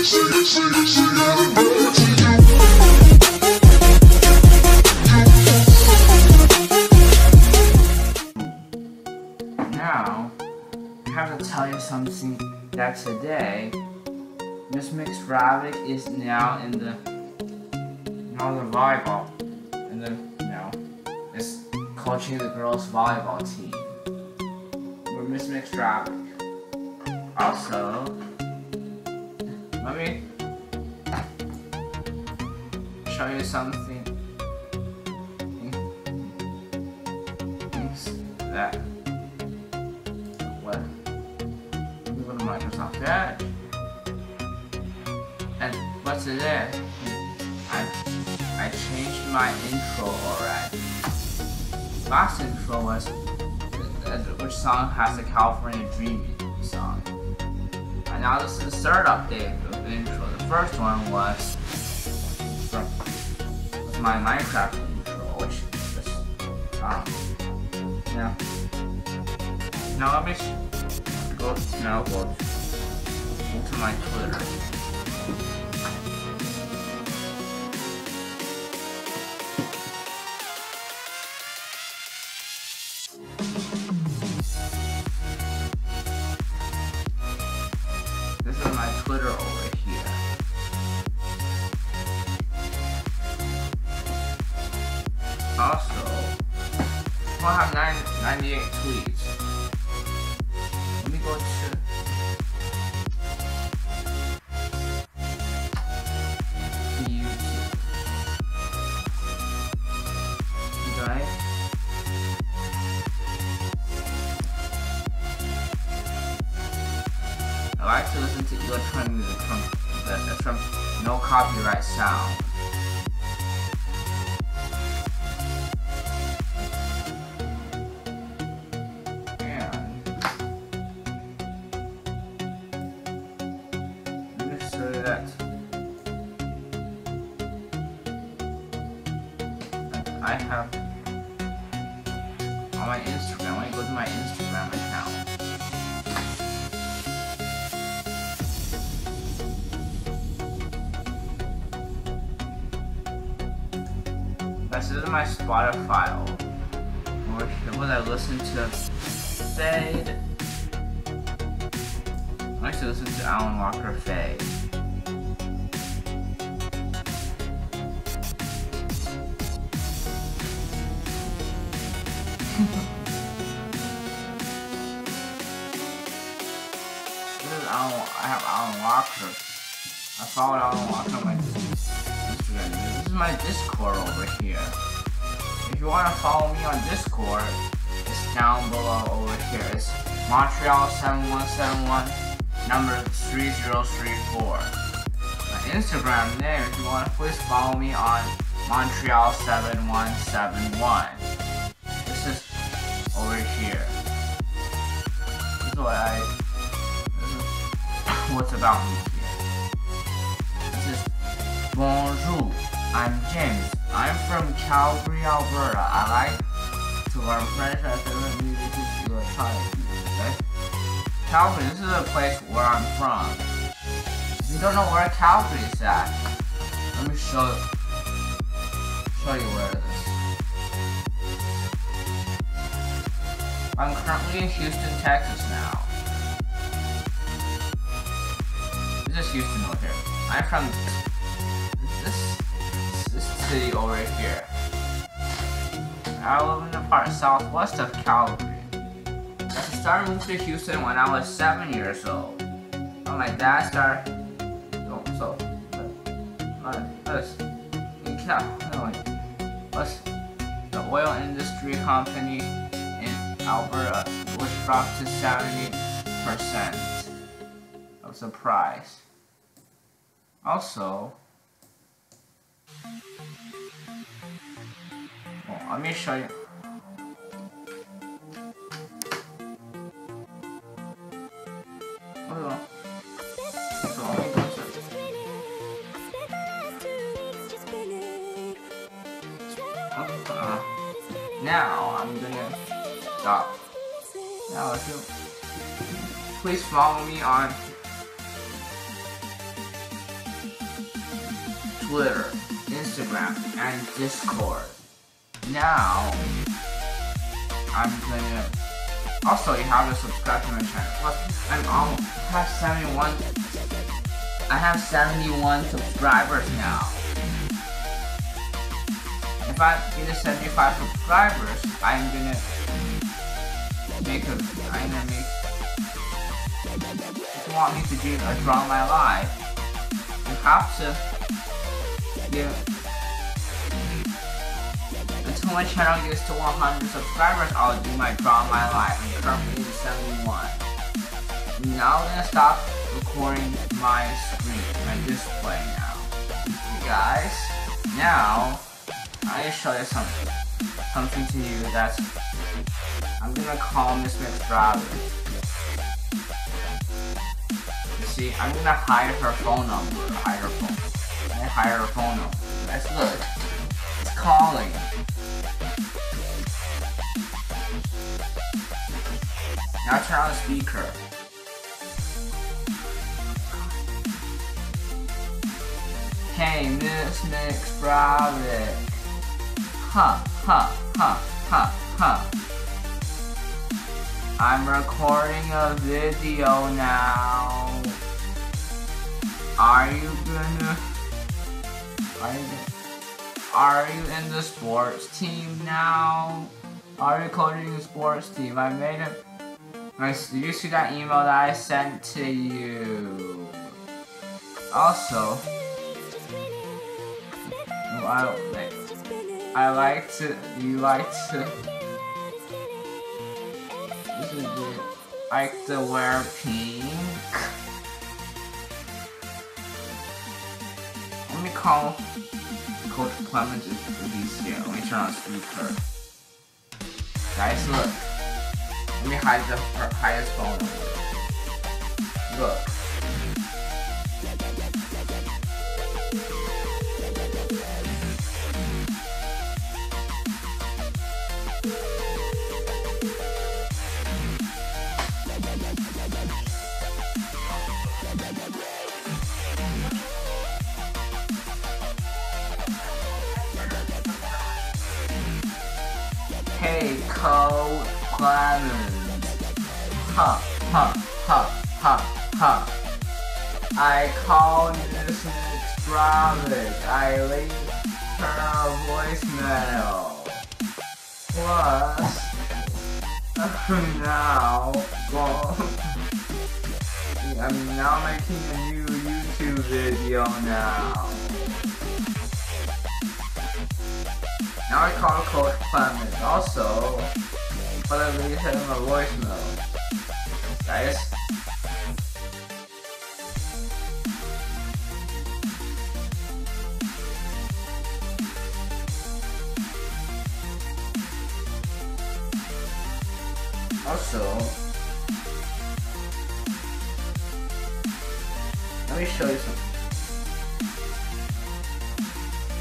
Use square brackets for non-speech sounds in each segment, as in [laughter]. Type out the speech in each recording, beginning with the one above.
Now, I have to tell you something that today, Miss Mix Rabbit is now in the, now the volleyball, and the, you know, is coaching the girls volleyball team. We're Miss Rabbit. Also, let me show you something. That what? Me go to Microsoft Edge. And what's today? I I changed my intro already. Last intro was which song has the California Dreaming song. And now this is the third update intro. The first one was from my Minecraft intro, which is um yeah. Now let me go now go to my Twitter. Also, I have nine, 98 tweets. Let me go to YouTube. I like to listen to electronic music from that from no copyright sound. On my Instagram. Let me go to my Instagram account. This is my Spotify. Here, when I listen to Fade. I like to listen to Alan Walker Fade. I have Alan Walker. I followed Alan Walker on my Instagram. This is my Discord over here. If you want to follow me on Discord, it's down below over here. It's Montreal7171, number 3034. My Instagram name, if you want to please follow me on Montreal7171. This is over here. This is what I. What's about me here. This is Bonjour. I'm James. I'm from Calgary, Alberta. I like to learn French. My favorite music is electronic music. Okay? Calgary, this is a place where I'm from. If you don't know where Calgary is at, let me show show you where it is. I'm currently in Houston, Texas now. Houston here. I'm from this this city over here. I live in the part southwest of Calgary. I started moving to Houston when I was seven years old. My dad started, oh, so, no, wait, the oil industry company in Alberta, which dropped to 70% of the price. Also, let me show you. Go uh, now I'm gonna stop. Now if you please follow me on Twitter, Instagram, and Discord. Now, I'm gonna. Also, you have to subscribe to my channel. Plus, I'm almost I have 71. I have 71 subscribers now. If I get 75 subscribers, I'm gonna make a. I'm gonna make. If you want me to do a draw my life, you have to give until my channel gets to 100 subscribers, I'll do my Draw My Life. I'm currently at 71. Now I'm gonna stop recording my screen, my display now. You guys, now, I'm gonna show you something. Something to you that's... I'm gonna call Miss. You see, I'm gonna hide her phone number. I number. Guys, look. It's calling. Now turn on the speaker. Hey, Miss Brownick. Huh, huh, huh, huh, huh. I'm recording a video now. Are you gonna... Are you. Are you in the sports team now? Are you recording the sports team? I made it. Did you see that email that I sent to you? Also, I, I like to, you like to, this is good. I like to wear pink. Call Coach Clemens he's here. Let me turn on speaker. Guys, look. Let me hide the highest phone. Look. Hey, Coach Clemens. Ha, ha, ha, ha, ha. I called this Miss I leave her a voicemail. Plus, [laughs] now, well, [laughs] I'm now making a new YouTube video now. Now I call Coach Clemens. Also, but I leave him a voicemail. Guys. Also, let me show you something.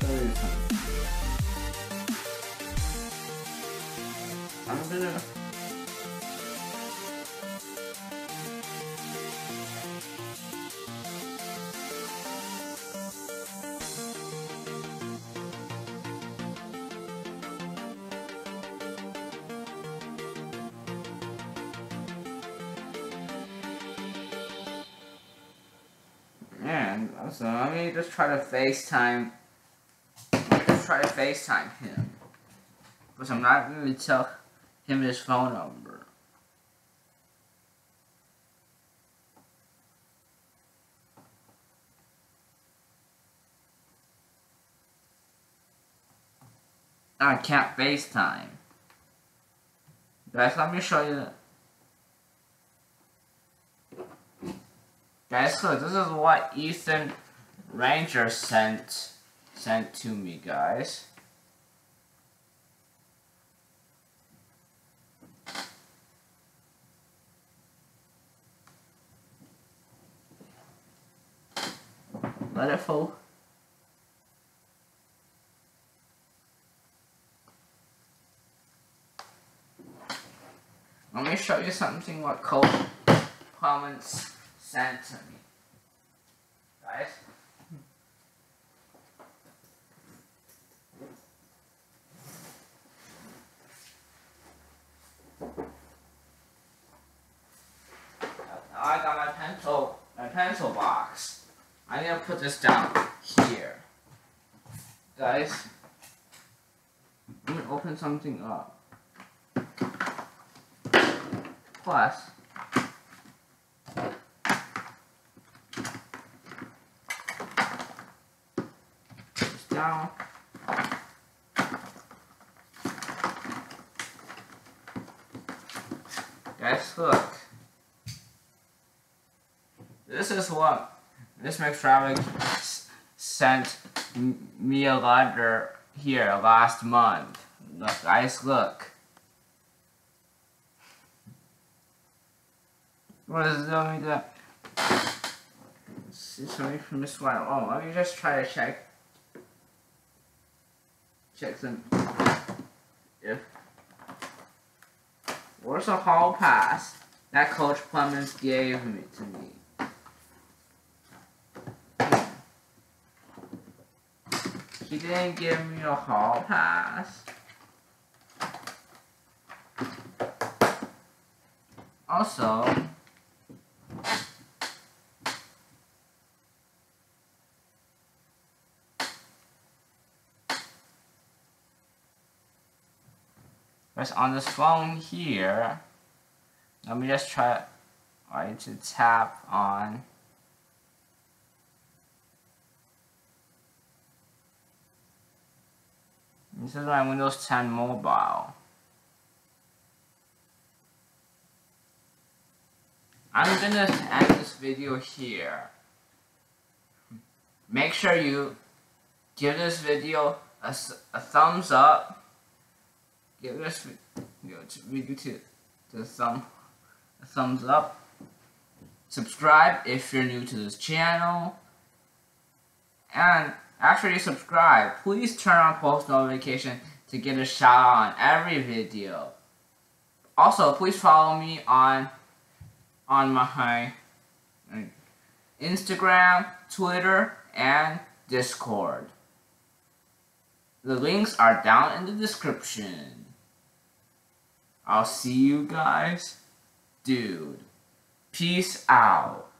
Show you something. Gonna. And so let me just try to FaceTime. Just try to FaceTime him. Because I'm not going to tell him his phone number. I can't FaceTime. Guys, let me show you. Guys, look, this is what Ethan Ranger sent sent to me, guys. Let it fall. Let me show you something what Coach Clemens sent to me. Guys. Hmm. I got my pencil, my pencil box. I'm gonna put this down here. Guys, I'm gonna open something up. Plus, this down. Guys, look. This is what this McTravick sent me a letter here last month. Look, guys, look. What is doing that? See something from this one. Oh, let me just try to check. Check some. If. Where's the hall pass that Coach Clemens gave me to me? He didn't give me a hall pass. Also, But on this phone here, let me just try right, to tap on This is my Windows 10 mobile. I'm gonna end this video here. Make sure you give this video a, a thumbs up give this video to the thumb a thumbs up. Subscribe if you're new to this channel. And after you subscribe, please turn on post notification to get a shout out on every video. Also, please follow me on on my Instagram, Twitter, and Discord. The links are down in the description. I'll see you guys. Dude. Peace out.